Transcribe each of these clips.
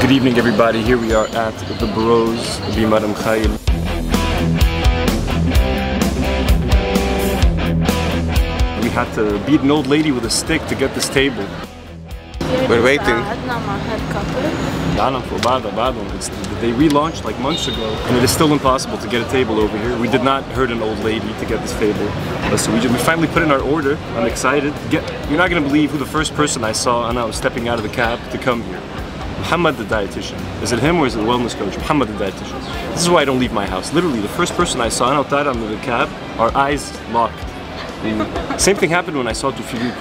Good evening everybody, here we are at the Bros Bimadam Khail. We had to beat an old lady with a stick to get this table. We're waiting. They relaunched like months ago and it is still impossible to get a table over here. We did not hurt an old lady to get this table. Uh, so we, just, we finally put in our order. I'm excited. Get, you're not going to believe who the first person I saw and I was stepping out of the cab to come here. Muhammad the dietitian. Is it him or is it the wellness coach? Muhammad the dietitian. This is why I don't leave my house. Literally, the first person I saw in Al Tara the cab, our eyes locked. And same thing happened when I saw Tufilik.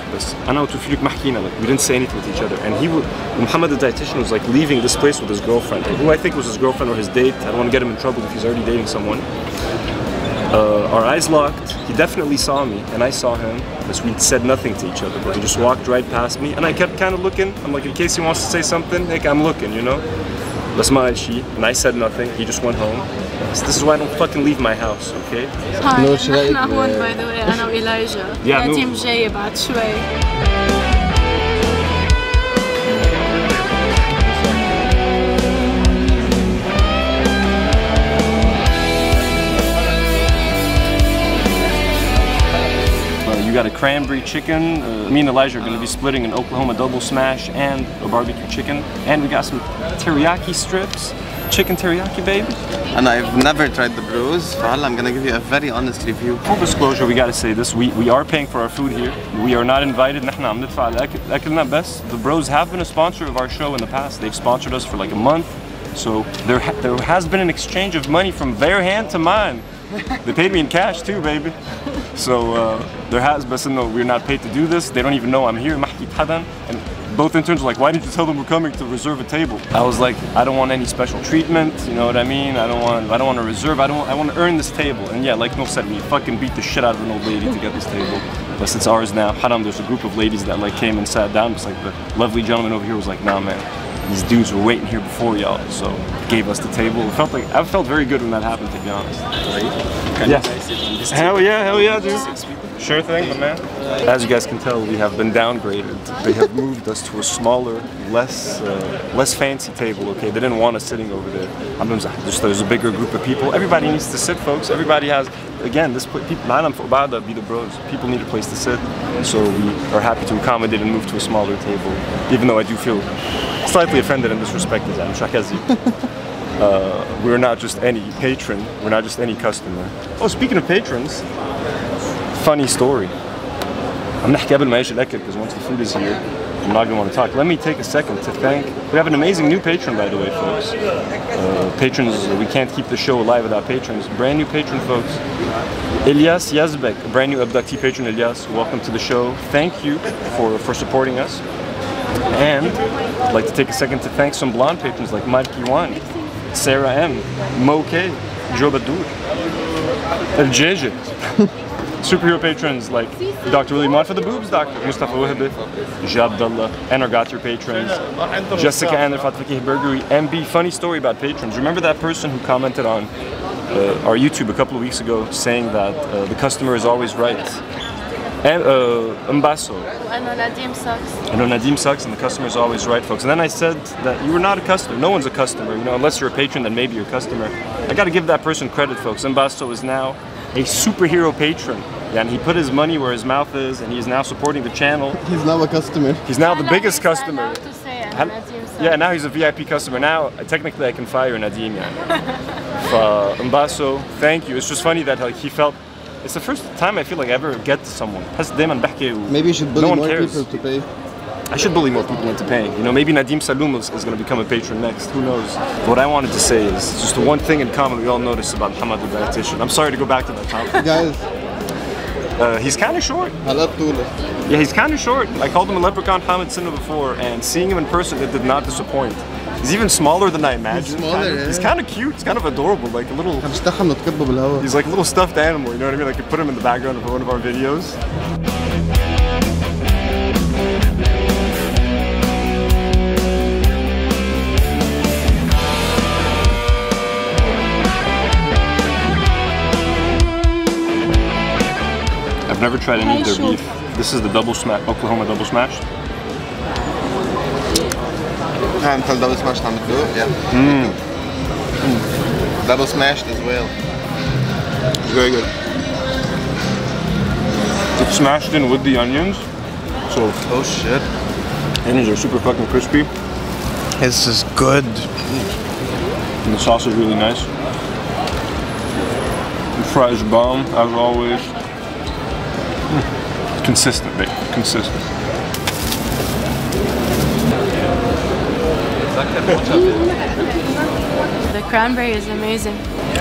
Like we didn't say anything with each other. And he would, Muhammad the dietitian was like leaving this place with his girlfriend, who I think was his girlfriend or his date. I don't want to get him in trouble if he's already dating someone Uh, our eyes locked. He definitely saw me, and I saw him. Because we said nothing to each other, but he just walked right past me, and I kept kind of looking. I'm like, in case he wants to say something, like I'm looking, you know. That's my she, and I said nothing. He just went home. So this is why I don't fucking leave my house, okay? هاي نور، شو رأيك نحن ب- هون باي ذا واي انا وإيلايجا يا نور. نديم جاي بعد شوي got a cranberry chicken. Uh, me and Elijah are going to be splitting an Oklahoma double smash and a barbecue chicken. And we got some teriyaki strips. Chicken teriyaki, baby. And I've never tried the Bros. Well, I'm gonna give you a very honest review. Full disclosure, we gotta say this. We, we are paying for our food here. We are not invited. نحن عم ندفع الأكلنا The bros have been a sponsor of our show in the past. They've sponsored us for like a month. So there, ha there has been an exchange of money from their hand to mine. They paid me in cash too, baby. So uh, there has, but no, we're not paid to do this. They don't even know I'm here. And both interns were like, why didn't you tell them we're coming to reserve a table? I was like, I don't want any special treatment. You know what I mean? I don't want, I don't want to reserve. I don't, I want to earn this table. And yeah, like no said, we fucking beat the shit out of an old lady to get this table. But it's ours now. Haram, there's a group of ladies that like came and sat down. It's like the lovely gentleman over here was like, nah, man, these dudes were waiting here before y'all, so gave us the table. It felt like I felt very good when that happened, to be honest. Yeah. Hell yeah, hell yeah, dude. Sure thing, my man. As you guys can tell, we have been downgraded. They have moved us to a smaller, less uh, less fancy table. Okay, they didn't want us sitting over there. I'm just there's a bigger group of people. Everybody needs to sit, folks. Everybody has Again, this pla- people. Not Bada be the bros. People need a place to sit, so we are happy to accommodate and move to a smaller table. Even though I do feel slightly offended and disrespected. I'm Shakazi. Uh, we're not just any patron. We're not just any customer. Oh, speaking of patrons, funny story. I'm نحكي قبل ما يجي الأكل because once the food is here, I'm not gonna want to talk. Let me take a second to thank. We have an amazing new patron, by the way, folks. Uh, patrons, we can't keep the show alive without patrons. Brand new patron, folks. Elias Yazbek, a brand new abductee patron. Elias. welcome to the show. Thank you for for supporting us. And I'd like to take a second to thank some blonde patrons like Mike Iwani, Sarah M, Mo K, Joe El JJ superhero patrons like Dr. William Mott for the boobs doctor, Mustafa Wahib, Jabdullah, and our Got Your patrons, Jessica Ander, Fatfiki Burgery, MB. Funny story about patrons. Remember that person who commented on uh, our YouTube a couple of weeks ago saying that uh, the customer is always right? And uh, Mbasso. I know Nadim sucks. Nadim sucks, and the customer is always right, folks. And then I said that you were not a customer. No one's a customer, you know, unless you're a patron, then maybe you're a customer. I got to give that person credit, folks. Mbasso is now a superhero patron. Yeah, and he put his money where his mouth is, and he is now supporting the channel. He's now a customer. He's now the biggest customer. Yeah, now he's a VIP customer. Now, technically, I can fire Nadim. Yeah. Uh, Mbasso, thank you. It's just funny that like, he felt it's the first time I feel like I ever get someone. Maybe you should bully no more cares. people to pay. I should bully more people into paying. You know, maybe Nadim Saloum is, is going to become a patron next. Who knows? But what I wanted to say is just the one thing in common we all notice about Muhammad the dietitian. I'm sorry to go back to that topic. Guys. Uh, he's kind of short. Yeah, he's kind of short. I called him a leprechaun Hamid Sinna before, and seeing him in person, it did not disappoint. He's even smaller than I imagined. He's, smaller, he's kind of cute. He's kind of adorable, like a little. he's like a little stuffed animal. You know what I mean? Like you put him in the background of one of our videos. never tried any of their beef. This is the double smash, Oklahoma double smash. Handheld double smash number two, yeah. Mm. Mm. Double smashed as well. It's very good. It's smashed in with the onions. So oh shit. Onions are super fucking crispy. This is good. And the sauce is really nice. The fries bomb as always. Mm. Consistent, mate. Consistent. The cranberry is amazing.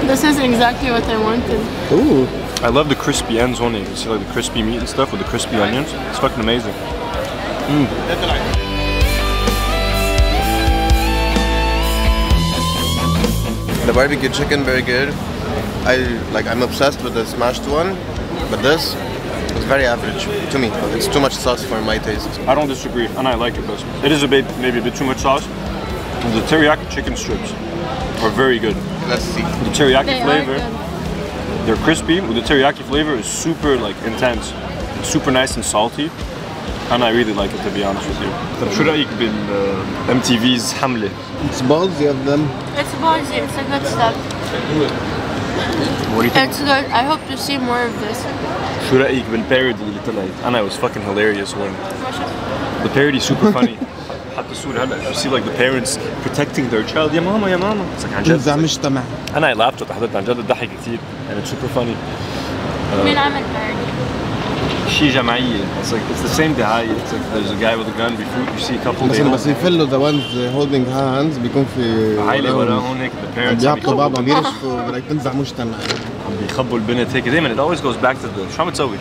This is exactly what I wanted. ooh I love the crispy ends on it. You see like the crispy meat and stuff with the crispy onions. It's fucking amazing. the barbecue chicken very good I like I'm obsessed with the smashed one but this is very average to me it's too much sauce for my taste I don't disagree, and I like it, but it is a bit, maybe a bit too much sauce. The teriyaki chicken strips are very good. let's see The teriyaki They are flavor, good. they're crispy. With the teriyaki flavor is super like intense, It's super nice and salty, and I really like it to be honest with you. طب شو رأيك بال MTV's حملة؟ it's ballsy of them It's ballsy. It's a good stuff. What do you think? It's good. I hope to see more of this. شو رأيك بالبارودي اللي طلعت؟ أنا it was fucking hilarious when the parody is super funny. حتى الصورة هلا you see like the parents protecting their child يا ماما يا ماما it's like عن جد مجتمع أنا I laughed حضرت عن جد الضحك كثير and it's super funny. مين عمل parody؟ شي جمعية it's like it's the same دعاية it's like there's a guy with a gun befruit you see a couple بس they بس يفلوا ذا وانز هولدينج هاندز بيكون في عائلة وراهم. وراهم هيك the parents عم بيعطوا بعض بيخبوا- عم يرشفوا بدك تنزع مجتمع عم بيخبوا البنت هيك دايما it always goes back to the شو عم تسوي؟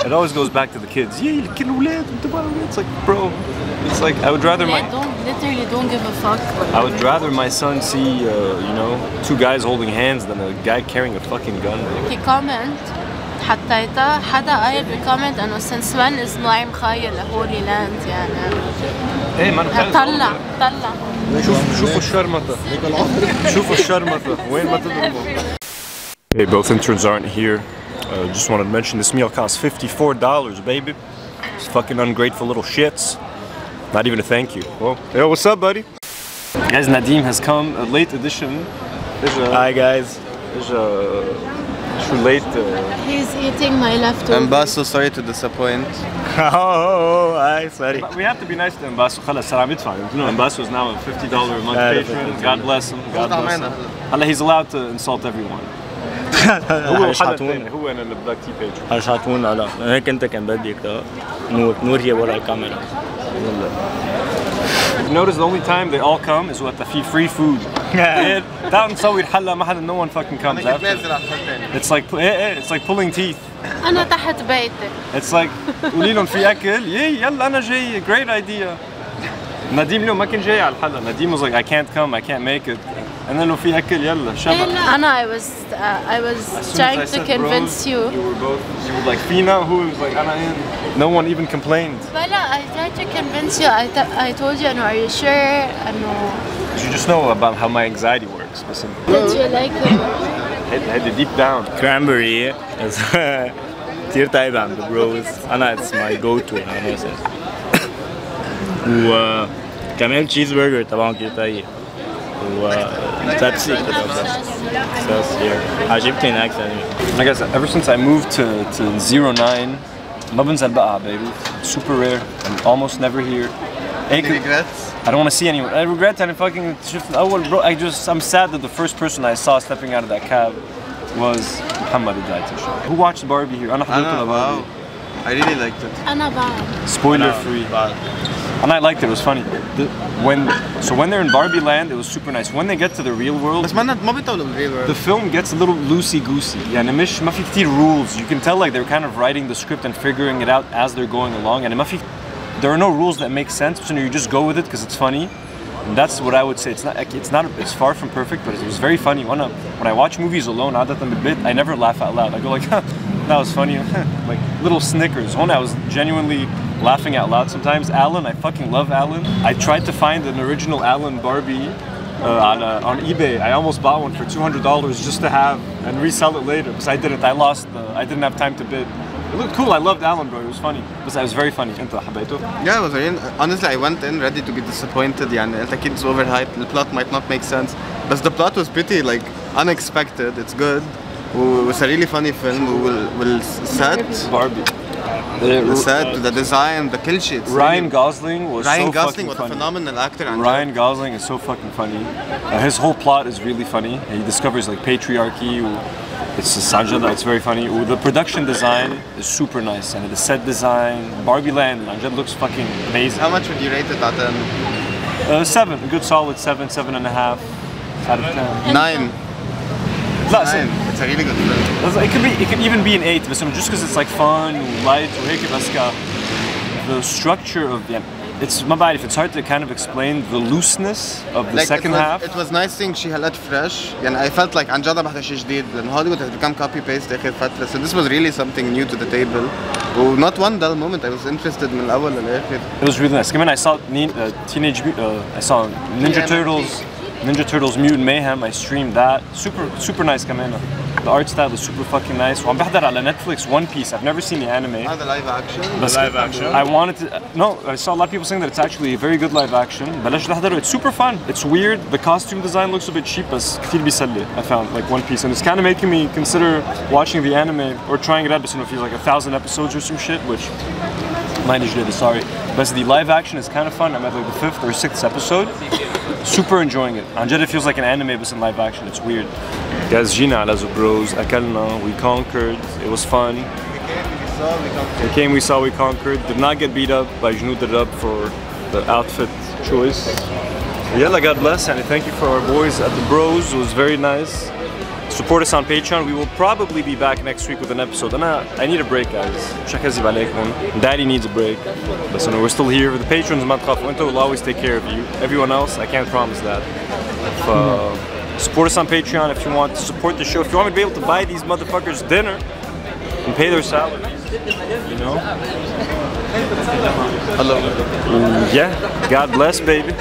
it always goes back to the kids يي كل الاولاد انتبهوا الاولاد it's like bro it's like I would rather my They don't literally don't give a fuck. I would rather my son see uh, you know two guys holding hands than a guy carrying a fucking gun في كومنت حطيتها حدا قايل بالكومنت انه since when is نعيم خايل هولي لاند يعني إيه ما طلع طلع شوف شوفوا الشرمطة شوفوا الشرمطة وين ما تضربوا Hey, both interns aren't here. Uh, just wanted to mention this meal costs $54, baby. It's fucking ungrateful little shits. Not even a thank you. Well, yo, what's up, buddy? Guys, Nadim has come. A late edition. Hi guys. there's a, too late. Uh, He's eating my leftovers. I'm Basso sorry to disappoint Oh, hi, sorry. but we have to be nice to Mbasso. خلاص صار عم يدفع. You know, Mbasso is now a $50 a month Yeah, patron. definitely. God bless him. God bless him. هلا he's allowed to insult everyone. هو مش حدا هتون تاني. هو انا البلاك تي patron. مش هتون لا هيك انت كان بدك ده. نور نور هي ورا الكاميرا Notice the only time they all come is with the free free food. إيه، تعال نسوي الحلة ما حدا no one fucking comes after. نازل على الخط It's like إيه إيه it's like pulling teeth. انا تحت بيتك It's like قولي لهم في أكل يي يلا أنا جاي great idea. نديم اليوم ما كان جاي على الحلة. نديم was like I can't come I can't make it. And then لو في أكل يلا شبع. انا I was uh, I was As soon as I trying to said convince bros, you You were both you were like Fina who was like أنا in. No one even complained. بلا I tried to convince you I, t- I told you انه are you sure انه You just know about how my anxiety works. Listen, did you like it head, head deep down. كرامبري كثير طيبة عند بروز أنا اتس ماي جو تو أنا مثلا وكمان تشيز برجر طبعا كثير طيب و بيبسي كده بس عجبتني هناك ثاني I guess ever since I moved to, to zero nine, ما بنزل بقى على بيروت. Super rare. I'm almost never here. هيك regrets I don't want to see anyone. I regret أنا fucking شفت أول bro. I just I'm sad that the first person I saw stepping out of that cab was Muhammad the dietitian. Who watched Barbie here? أنا حضرت أنا لباربي. wow I really liked it انا بعد Spoiler free. And I liked it. It was funny. The, when so when they're in Barbie land, it was super nice. When they get to the real world, بس ما ما بيطولوا بالريل the film gets a little loosey goosey. يعني مش ما في كتير rules. You can tell like they're kind of writing the script and figuring it out as they're going along. And ما في there are no rules that make sense. So you just go with it because it's funny. And that's what I would say. It's not it's not it's far from perfect, but it was very funny. When I, when I watch movies alone, عادة بالبيت, I never laugh out loud. I go like, that was funny, like little snickers. When I was genuinely laughing out loud sometimes. Alan, I fucking love Alan. I tried to find an original Alan Barbie uh, on, uh, on eBay. I almost bought one for $200 just to have and resell it later because I didn't. I lost. The, I didn't have time to bid. It looked cool. I loved Alan, bro. It was funny. But it was very funny. انت حبيته? Yeah, it was very, honestly, I went in ready to be disappointed. يعني قلت أكيد it's overhyped. The plot might not make sense. But the plot was pretty like unexpected. It's good. و- It's a really funny film. وال- والset Barbie. The, the set, the design, the kill. Ryan Gosling was Ryan so Gosling was funny. a phenomenal actor. Ryan Gosling is so fucking funny. Uh, his whole plot is really funny. He discovers like patriarchy. It's Sanjada, it's very funny. The production design is super nice and the set design, Barbie Land, Anjad looks fucking amazing. How much would you rate it at then? Uh, seven, a good solid seven, seven and a half out of ten. Nine. Uh, Nine. Nine سن. It's a really good film. It could be, it could even be an eight, but just because it's like fun, light, وهيك بس كا- the structure of the, it's ما بعرف, it's hard to kind of explain the looseness of the Like, second it was, half. It was nice seeing she let fresh. يعني I felt like عن جد بحضر شيء جديد لأن هوليوود has become copy paste آخر فترة. So this was really something new to the table. و not one dull moment. I was interested من الأول للآخر. It was really nice. I mean, I saw Ni- uh, Teenage Mut- uh, I saw Ninja Yeah. Turtles, Ninja Turtles Mutant Mayhem. I streamed that. Super, super nice كمان. The art style is super fucking nice. وعم بحضر على Netflix One Piece. I've never seen the anime. هذا live action. بس live action? I wanted to. No, I saw a lot of people saying that it's actually a very good live action. بلاش تحضره. It's super fun. It's weird. The costume design looks a bit cheap بس كثير بيسلي. I found like One Piece and it's kind of making me consider watching the anime or trying it out. But you know, feels like a thousand episodes or some shit, which mine is really sorry. But the live action is kind of fun. I'm at like the fifth or sixth episode. super enjoying it. Anjada feels like an anime, but in live action. It's weird. Guys, Gina, Lazo Bros, Akalna, we conquered. It was fun. We came, we saw, we conquered. Did not get beat up by Jnu up for the outfit choice. Yeah, God bless, and thank you for our boys at the Bros. It was very nice. Support us on Patreon. We will probably be back next week with an episode. And I, I need a break, guys. Daddy needs a break. Listen, we're still here. The patrons, Matraf Winter, will always take care of you. Everyone else, I can't promise that. If, uh, support us on Patreon if you want to support the show. If you want me to be able to buy these motherfuckers dinner and pay their salaries, you know? Hello. Mm, yeah, God bless, baby.